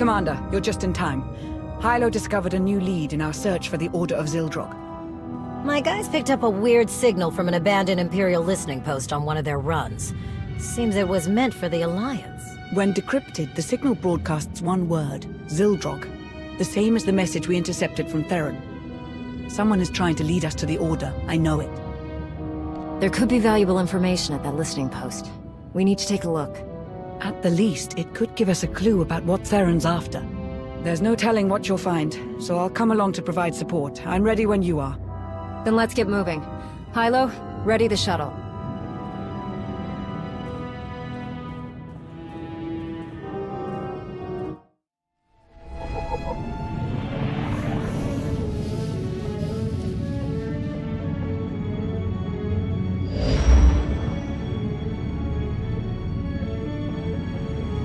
Commander, you're just in time. Hylo discovered a new lead in our search for the Order of Zildrog. My guys picked up a weird signal from an abandoned Imperial listening post on one of their runs. Seems it was meant for the Alliance. When decrypted, the signal broadcasts one word, Zildrog. The same as the message we intercepted from Theron. Someone is trying to lead us to the Order, I know it. There could be valuable information at that listening post. We need to take a look. At the least, it could give us a clue about what Theron's after. There's no telling what you'll find, so I'll come along to provide support. I'm ready when you are. Then let's get moving. Hylo, ready the shuttle.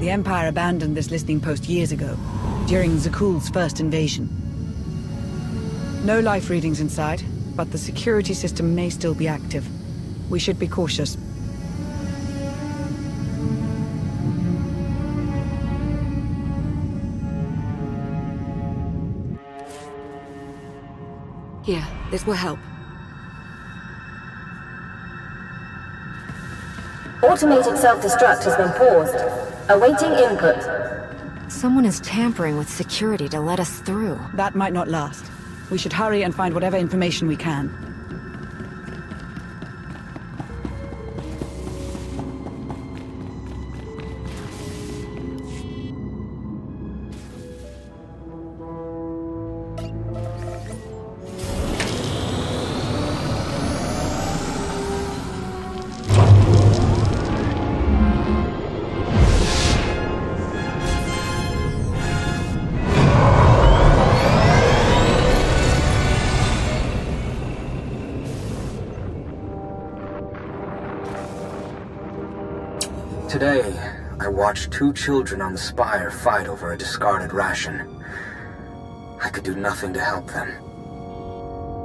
The Empire abandoned this listening post years ago, during Zakuul's first invasion. No life readings inside, but the security system may still be active. We should be cautious. Here, this will help. Automated self-destruct has been paused. Awaiting input. Someone is tampering with security to let us through. That might not last. We should hurry and find whatever information we can. Watched two children on the Spire fight over a discarded ration. I could do nothing to help them.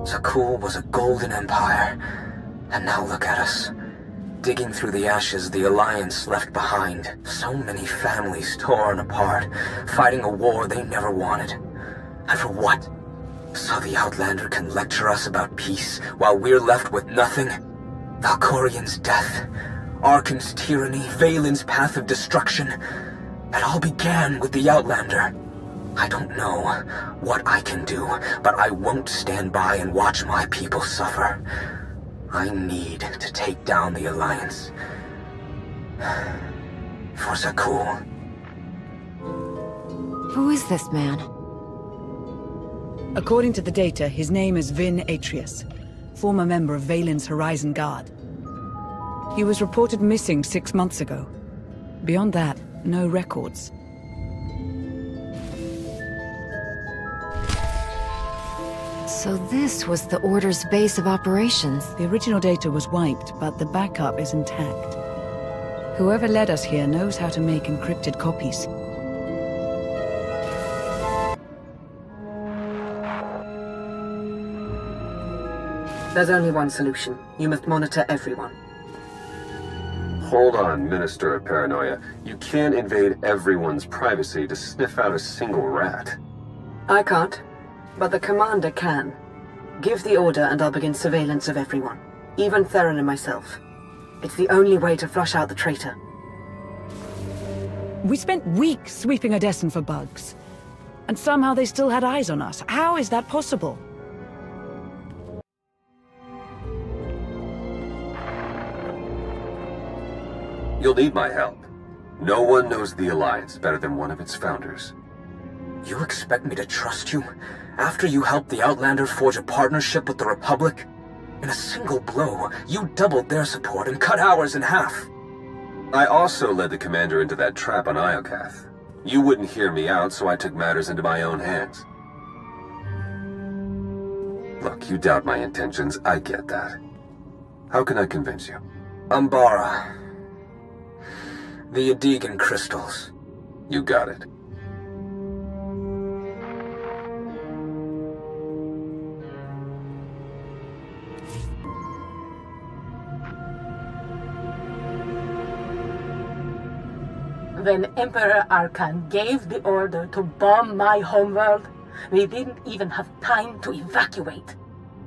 Zakuul was a golden empire, and now look at us. Digging through the ashes the Alliance left behind. So many families torn apart, fighting a war they never wanted. And for what? So the Outlander can lecture us about peace, while we're left with nothing? Valkorion's death, Arcann's tyranny, Vaylin's path of destruction. It all began with the Outlander. I don't know what I can do, but I won't stand by and watch my people suffer. I need to take down the Alliance. For Zakuul. Who is this man? According to the data, his name is Vinn Atrius, former member of Vaylin's Horizon Guard. He was reported missing six months ago. Beyond that, no records. So this was the Order's base of operations. The original data was wiped, but the backup is intact. Whoever led us here knows how to make encrypted copies. There's only one solution. You must monitor everyone. Hold on, Minister of Paranoia. You can't invade everyone's privacy to sniff out a single rat. I can't, but the Commander can. Give the order and I'll begin surveillance of everyone. Even Theron and myself. It's the only way to flush out the traitor. We spent weeks sweeping Odessen for bugs. And somehow they still had eyes on us. How is that possible? You'll need my help. No one knows the Alliance better than one of its founders. You expect me to trust you? After you helped the Outlander forge a partnership with the Republic? In a single blow, you doubled their support and cut ours in half. I also led the commander into that trap on Iokath. You wouldn't hear me out, so I took matters into my own hands. Look, you doubt my intentions, I get that. How can I convince you? Umbara. The Adegan crystals. You got it. When Emperor Arcann gave the order to bomb my homeworld, we didn't even have time to evacuate.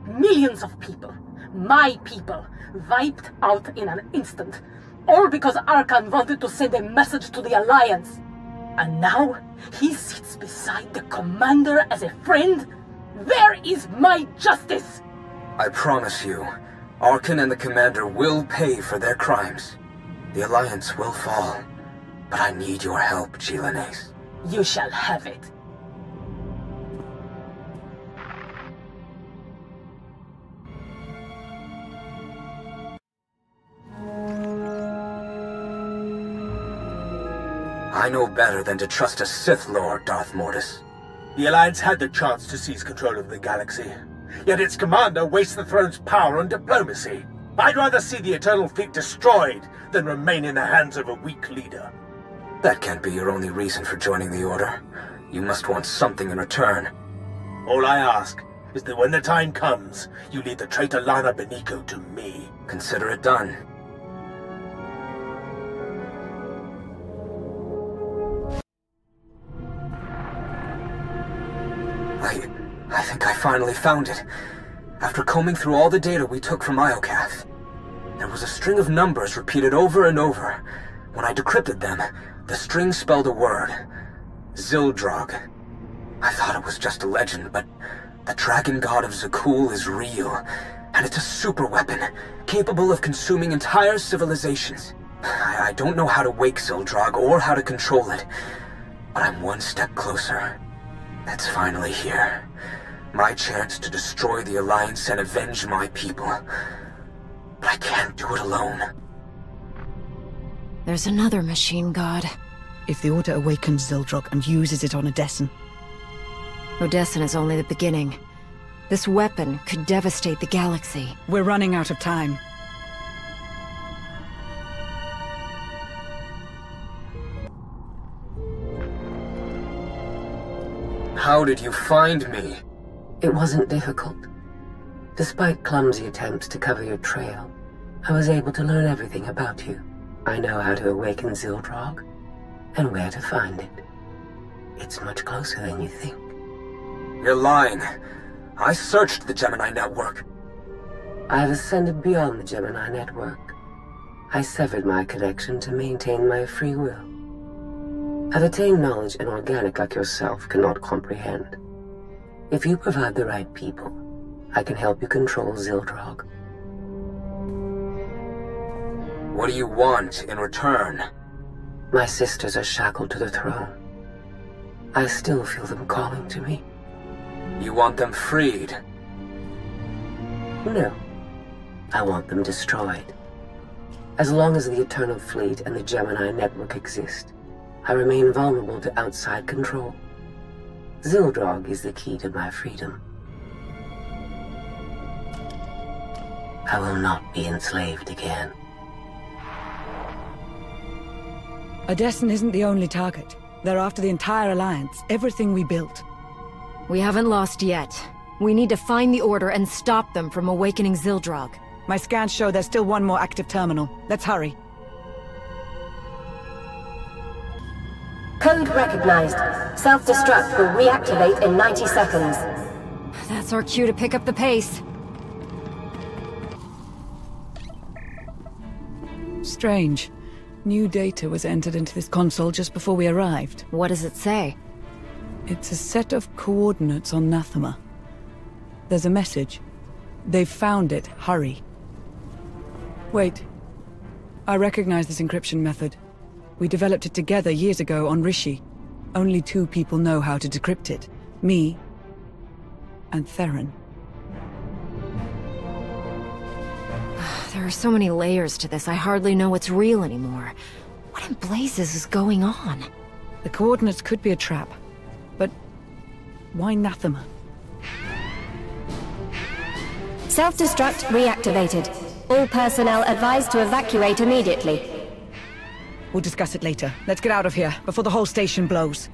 Millions of people, my people, wiped out in an instant. All because Arcann wanted to send a message to the Alliance. And now, he sits beside the Commander as a friend? Where is my justice? I promise you, Arcann and the Commander will pay for their crimes. The Alliance will fall. But I need your help, Chilanes. You shall have it. I know better than to trust a Sith Lord, Darth Mortis. The Alliance had the chance to seize control of the galaxy, yet its commander wastes the throne's power on diplomacy. I'd rather see the Eternal Fleet destroyed than remain in the hands of a weak leader. That can't be your only reason for joining the Order. You must want something in return. All I ask is that when the time comes, you lead the traitor Lana Beniko to me. Consider it done. Think I finally found it. After combing through all the data we took from Iokath, there was a string of numbers repeated over and over. When I decrypted them, the string spelled a word. Zildrog. I thought it was just a legend, but the dragon god of Zakuul is real, and it's a super weapon, capable of consuming entire civilizations. I, I don't know how to wake Zildrog or how to control it, but I'm one step closer. It's finally here. My chance to destroy the Alliance and avenge my people. But I can't do it alone. There's another machine god. If the Order awakens Zildrog and uses it on Odessen. Odessen is only the beginning. This weapon could devastate the galaxy. We're running out of time. How did you find me? It wasn't difficult. Despite clumsy attempts to cover your trail, I was able to learn everything about you. I know how to awaken Zildrog, and where to find it. It's much closer than you think. You're lying. I searched the Gemini network. I've ascended beyond the Gemini network. I severed my connection to maintain my free will. I've attained knowledge an organic like yourself cannot comprehend. If you provide the right people, I can help you control Zildrog. What do you want in return? My sisters are shackled to the throne. I still feel them calling to me. You want them freed? No. I want them destroyed. As long as the Eternal Fleet and the Gemini Network exist, I remain vulnerable to outside control. Zildrog is the key to my freedom. I will not be enslaved again. Odessen isn't the only target. They're after the entire Alliance, everything we built. We haven't lost yet. We need to find the Order and stop them from awakening Zildrog. My scans show there's still one more active terminal. Let's hurry. Code recognized. Self-destruct will reactivate in 90 seconds. That's our cue to pick up the pace. Strange. New data was entered into this console just before we arrived. What does it say? It's a set of coordinates on Nathema. There's a message. They've found it. Hurry. Wait. I recognize this encryption method. We developed it together years ago on Rishi. Only two people know how to decrypt it. Me and Theron. There are so many layers to this, I hardly know what's real anymore. What in blazes is going on? The coordinates could be a trap. But why Nathema? Self-destruct reactivated. All personnel advised to evacuate immediately. We'll discuss it later. Let's get out of here, before the whole station blows.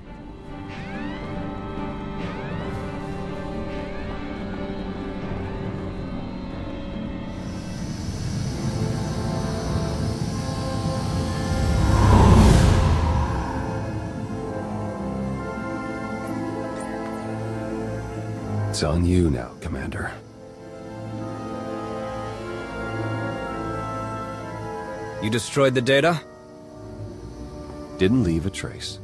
It's on you now, Commander. You destroyed the data? Didn't leave a trace.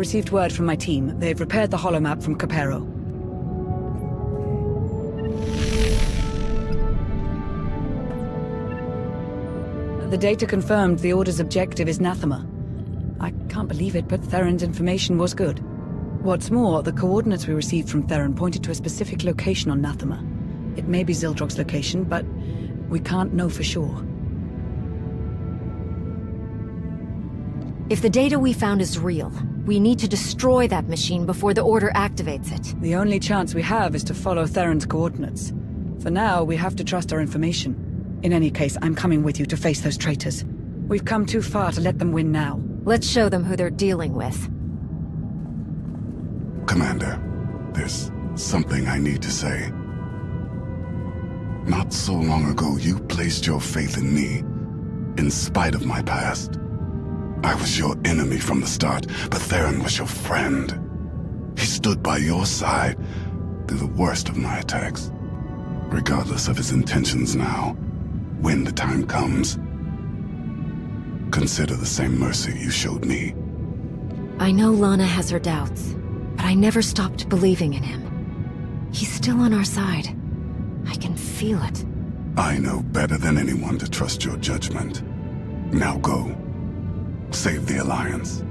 Received word from my team. They've repaired the holomap from Copero. The data confirmed the Order's objective is Nathema. I can't believe it, but Theron's information was good. What's more, the coordinates we received from Theron pointed to a specific location on Nathema. It may be Zildrog's location, but we can't know for sure. If the data we found is real, we need to destroy that machine before the Order activates it. The only chance we have is to follow Theron's coordinates. For now, we have to trust our information. In any case, I'm coming with you to face those traitors. We've come too far to let them win now. Let's show them who they're dealing with. Commander, there's something I need to say. Not so long ago, you placed your faith in me, in spite of my past. I was your enemy from the start, but Theron was your friend. He stood by your side through the worst of my attacks. Regardless of his intentions now, when the time comes, consider the same mercy you showed me. I know Lana has her doubts, but I never stopped believing in him. He's still on our side. I can feel it. I know better than anyone to trust your judgment. Now go. Save the Alliance.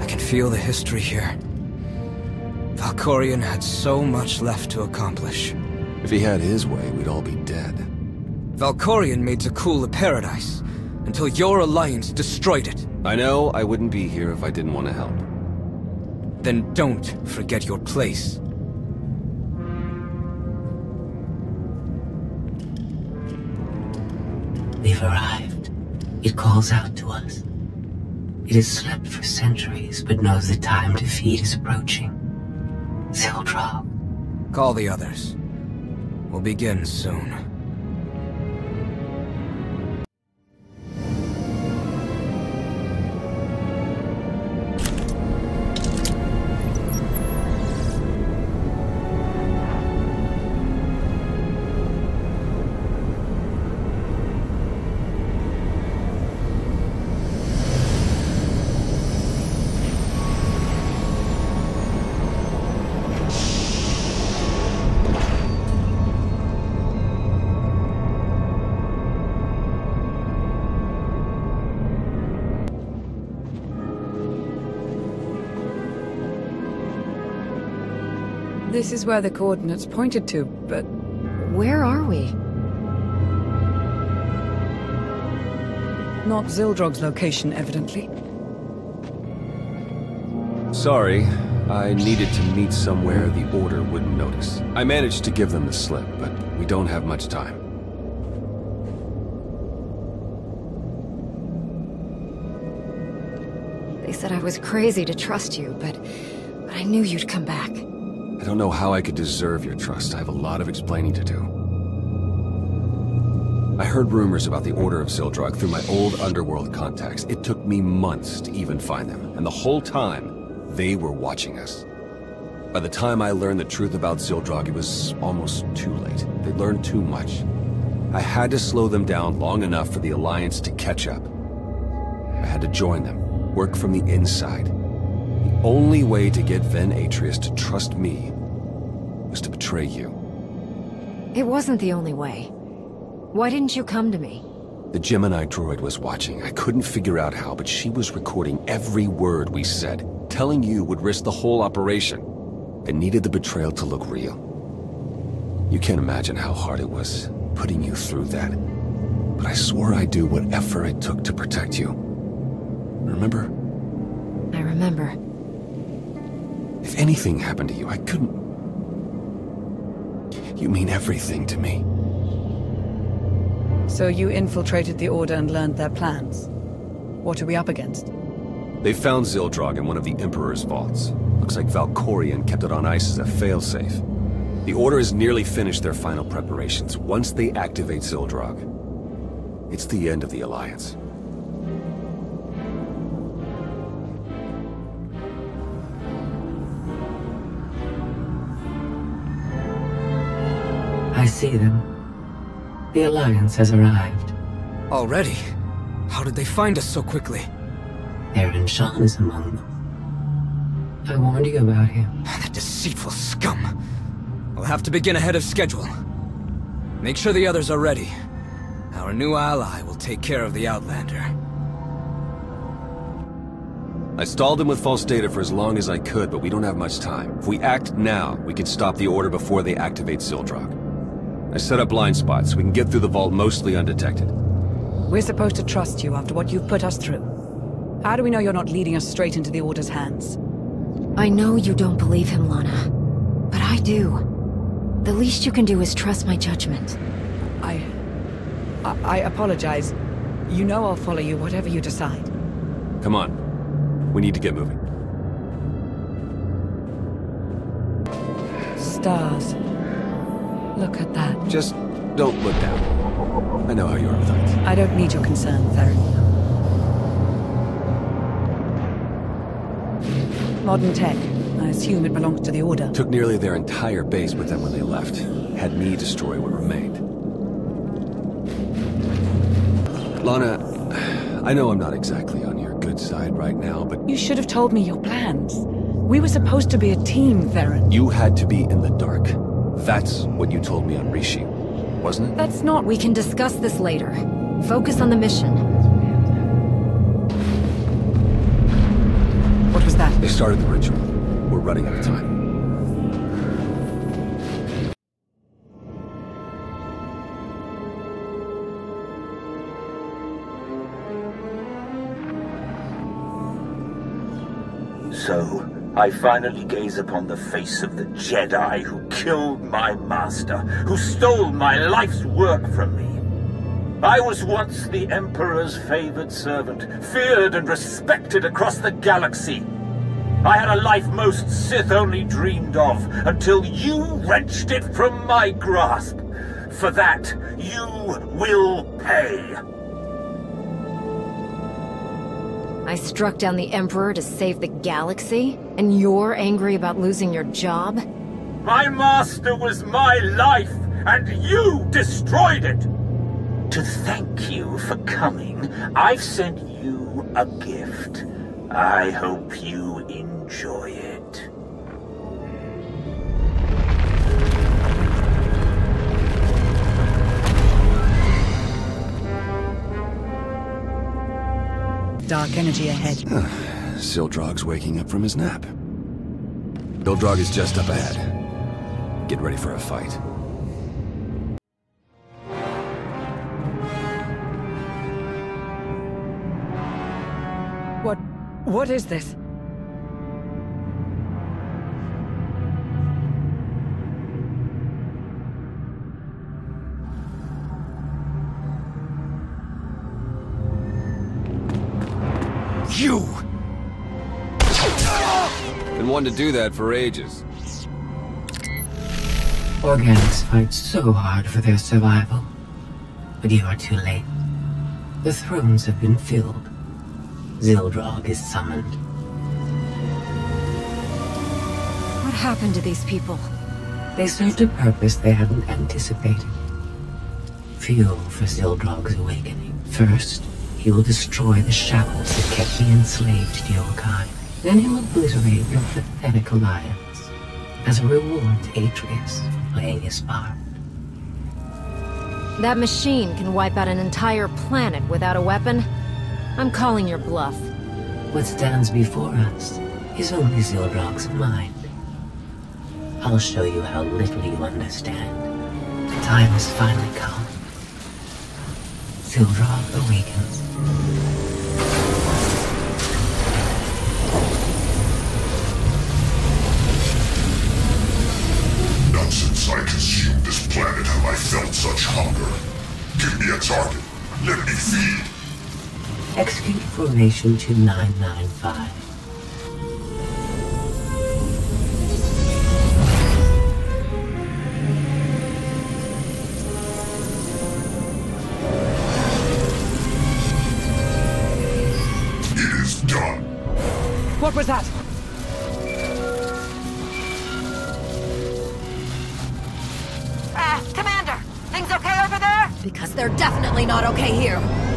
I can feel the history here. Valkorion had so much left to accomplish. If he had his way, we'd all be dead. Valkorion made Zakuul a paradise, until your alliance destroyed it. I know I wouldn't be here if I didn't want to help. Then don't forget your place. Arrived. It calls out to us. It has slept for centuries, but knows the time to feed is approaching. Zildrog. Call the others. We'll begin soon. This is where the coordinates pointed to, but Where are we? not Zildrog's location, evidently. Sorry, I needed to meet somewhere the Order wouldn't notice. I managed to give them the slip, but we don't have much time. They said I was crazy to trust you, but, but I knew you'd come back. I don't know how I could deserve your trust. I have a lot of explaining to do. I heard rumors about the Order of Zildrog through my old underworld contacts. It took me months to even find them, and the whole time, they were watching us. By the time I learned the truth about Zildrog, it was almost too late. They'd learned too much. I had to slow them down long enough for the Alliance to catch up. I had to join them, work from the inside. The only way to get Vinn Atrius to trust me was to betray you. It wasn't the only way. Why didn't you come to me? The Gemini droid was watching. I couldn't figure out how, but she was recording every word we said. Telling you would risk the whole operation. I needed the betrayal to look real. You can't imagine how hard it was, putting you through that. But I swore I'd do whatever it took to protect you. Remember? I remember. If anything happened to you, I couldn't... You mean everything to me. So you infiltrated the Order and learned their plans. What are we up against? They found Zildrog in one of the Emperor's vaults. Looks like Valkorion kept it on ice as a failsafe. The Order has nearly finished their final preparations. Once they activate Zildrog, it's the end of the Alliance. See them. The Alliance has arrived. Already? How did they find us so quickly? Theron Shan is among them. I warned you about him. That deceitful scum. We'll have to begin ahead of schedule. Make sure the others are ready. Our new ally will take care of the Outlander. I stalled him with false data for as long as I could, but we don't have much time. If we act now, we can stop the Order before they activate Zildrog. I set up blind spots so we can get through the vault mostly undetected. We're supposed to trust you after what you've put us through. How do we know you're not leading us straight into the Order's hands? I know you don't believe him, Lana. But I do. The least you can do is trust my judgment. I... I, I apologize. You know I'll follow you whatever you decide. Come on. We need to get moving. Stars. Look at that. Just don't look down. I know how you are with heights. I don't need your concern, Theron. Modern tech. I assume it belongs to the Order. Took nearly their entire base with them when they left. Had me destroy what remained. Lana, I know I'm not exactly on your good side right now, but... You should have told me your plans. We were supposed to be a team, Theron. You had to be in the dark. That's what you told me on Rishi, wasn't it? That's not... We can discuss this later. Focus on the mission. What was that? They started the ritual. We're running out of time. I finally gaze upon the face of the Jedi who killed my master, who stole my life's work from me. I was once the Emperor's favored servant, feared and respected across the galaxy. I had a life most Sith only dreamed of, until you wrenched it from my grasp. For that, you will pay. I struck down the Emperor to save the galaxy? And you're angry about losing your job? My master was my life, and you destroyed it! To thank you for coming, I've sent you a gift. I hope you enjoy it. Dark energy ahead. Zildrog's waking up from his nap. Zildrog is just up ahead. Get ready for a fight. What... what is this? You! Been wanting to do that for ages. Organics fight so hard for their survival. But you are too late. The thrones have been filled. Zildrog is summoned. What happened to these people? They served a purpose they hadn't anticipated. Fuel for Zildrog's awakening. First, he will destroy the shackles that kept me enslaved to your kind. Then he'll obliterate your pathetic alliance. As a reward to Atrius, playing his part. That machine can wipe out an entire planet without a weapon? I'm calling your bluff. What stands before us is only Zildrog's mind. I'll show you how little you understand. The time has finally come. Zildrog awakens. Not since I consumed this planet have I felt such hunger. Give me a target. Let me feed. Execute formation to 995. Not okay here.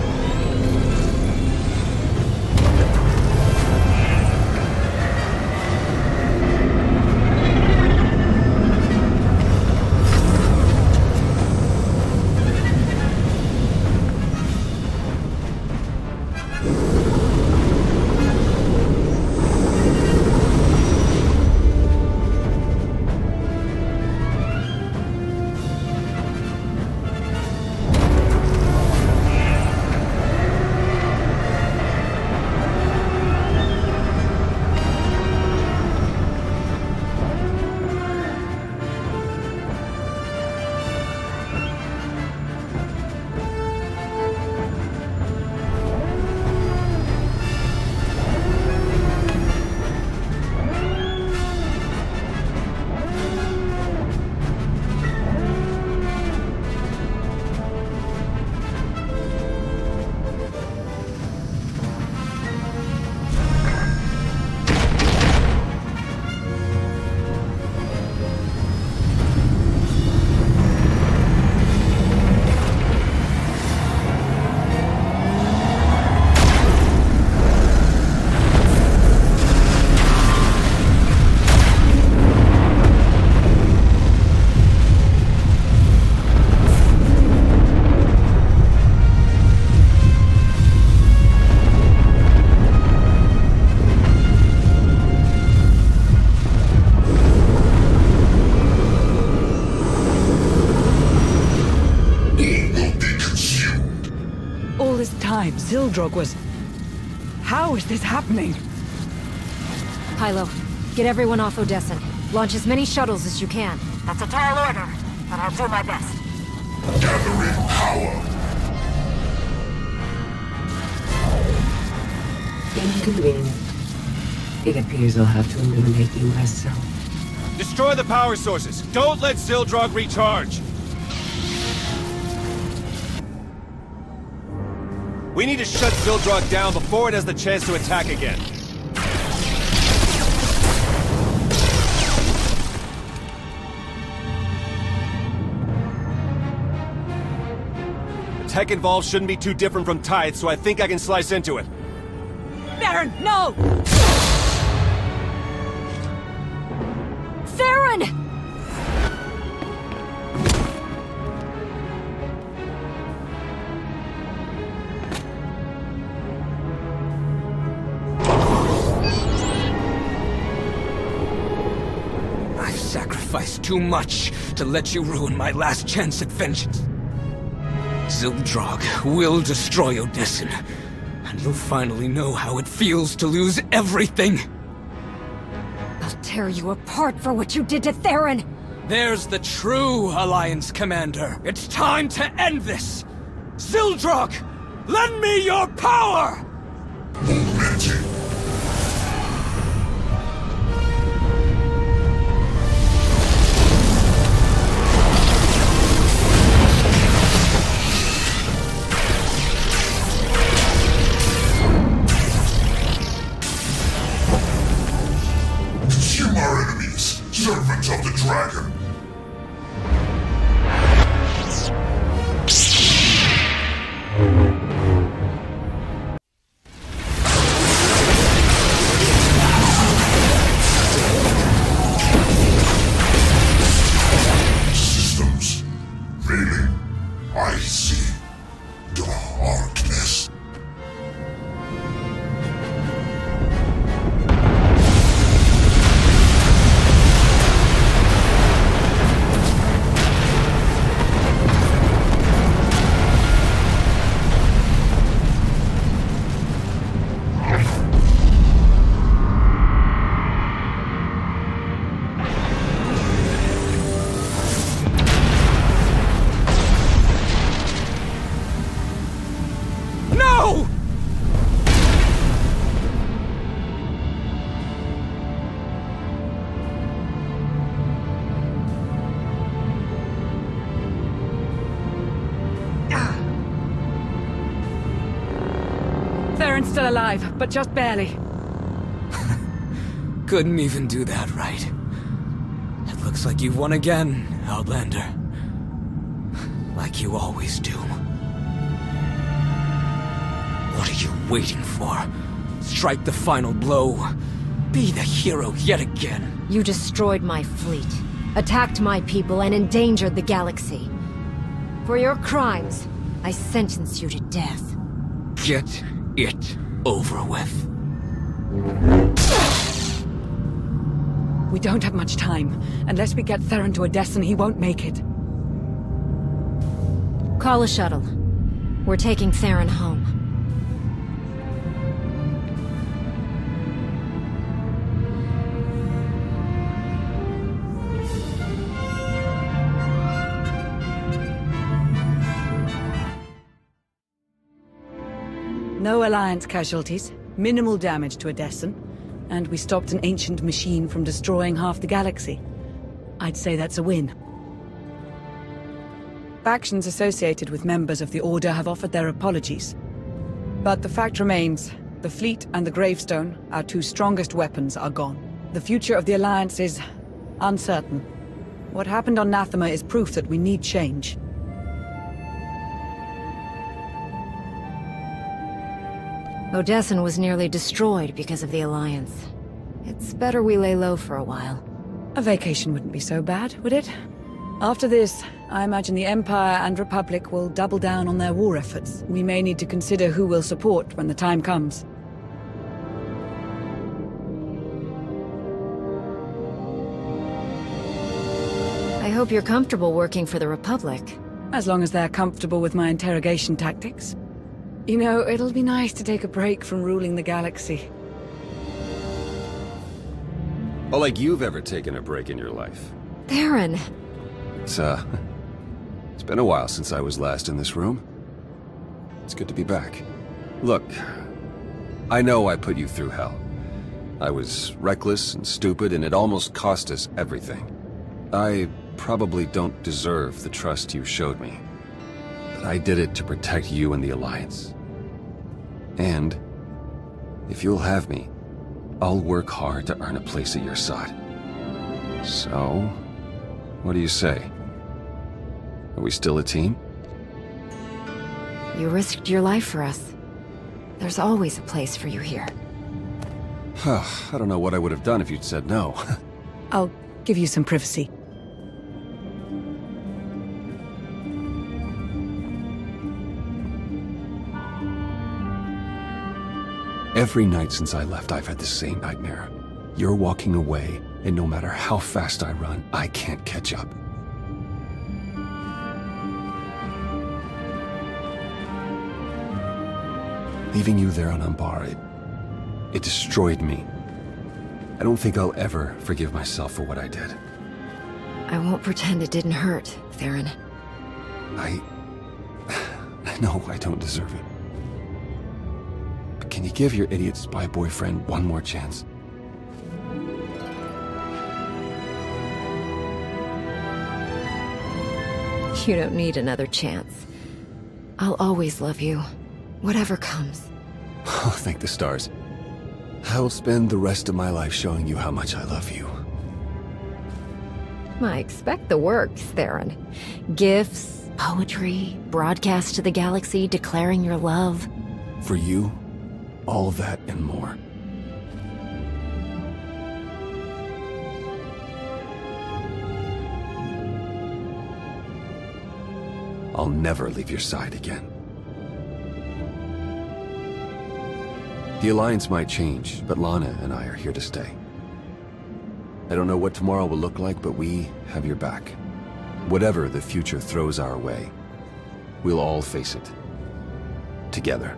Zildrog was... How is this happening? Hylo, get everyone off Odessen. Launch as many shuttles as you can. That's a tall order, but I'll do my best. Gathering power. Inconvenient. It appears I'll have to eliminate you myself. Destroy the power sources. Don't let Zildrog recharge. We need to shut Zildrog down before it has the chance to attack again. The tech involved shouldn't be too different from Tithe, so I think I can slice into it. Baron, no! Too much to let you ruin my last chance at vengeance. Zildrog will destroy Odessen, and you'll finally know how it feels to lose everything. I'll tear you apart for what you did to Theron! There's the true Alliance Commander. It's time to end this! Zildrog, lend me your power! Alive, but just barely. Couldn't even do that right. It looks like you've won again, Outlander. Like you always do. What are you waiting for? Strike the final blow. Be the hero yet again. You destroyed my fleet, attacked my people, and endangered the galaxy. For your crimes, I sentence you to death. Get it over with. We don't have much time. Unless we get Theron to Odessen, he won't make it. Call a shuttle. We're taking Theron home. Alliance casualties, minimal damage to Odessen, and we stopped an ancient machine from destroying half the galaxy. I'd say that's a win. Factions associated with members of the Order have offered their apologies. But the fact remains, the fleet and the gravestone, our two strongest weapons, are gone. The future of the Alliance is uncertain. What happened on Nathema is proof that we need change. Odessen was nearly destroyed because of the Alliance. It's better we lay low for a while. A vacation wouldn't be so bad, would it? After this, I imagine the Empire and Republic will double down on their war efforts. We may need to consider who we'll support when the time comes. I hope you're comfortable working for the Republic. As long as they're comfortable with my interrogation tactics. You know, it'll be nice to take a break from ruling the galaxy. Oh, like you've ever taken a break in your life. Theron! It's, uh... It's been a while since I was last in this room. It's good to be back. Look, I know I put you through hell. I was reckless and stupid, and it almost cost us everything. I probably don't deserve the trust you showed me. But I did it to protect you and the Alliance. And, if you'll have me, I'll work hard to earn a place at your side. So, what do you say? Are we still a team? You risked your life for us. There's always a place for you here. I don't know what I would have done if you'd said no. I'll give you some privacy. Every night since I left, I've had the same nightmare. You're walking away, and no matter how fast I run, I can't catch up. Leaving you there on Umbar, it... it destroyed me. I don't think I'll ever forgive myself for what I did. I won't pretend it didn't hurt, Theron. I... I know I don't deserve it. Can you give your idiot spy boyfriend one more chance? You don't need another chance. I'll always love you, whatever comes. Oh, thank the stars. I'll spend the rest of my life showing you how much I love you. I expect the works, Theron. Gifts, poetry, broadcast to the galaxy declaring your love. For you, all that and more. I'll never leave your side again. The Alliance might change, but Lana and I are here to stay. I don't know what tomorrow will look like, but we have your back. Whatever the future throws our way, we'll all face it. Together.